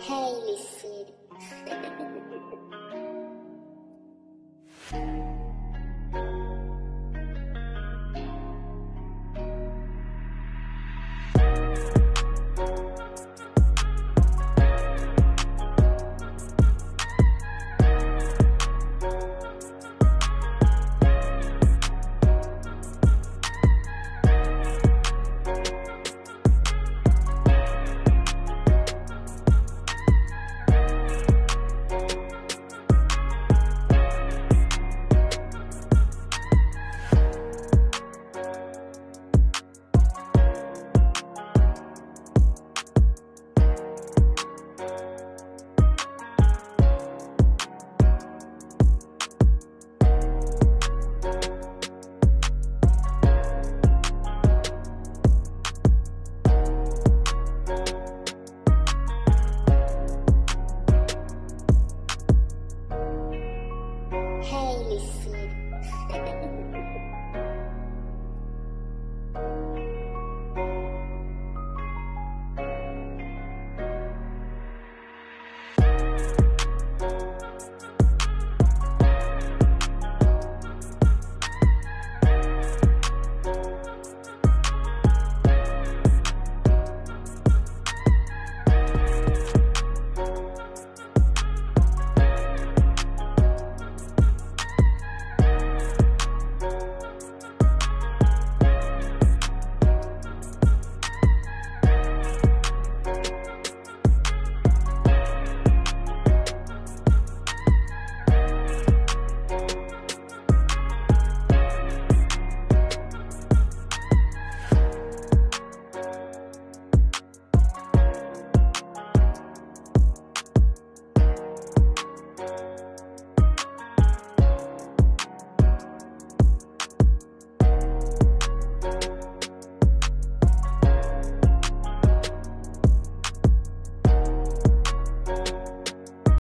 Hey, City.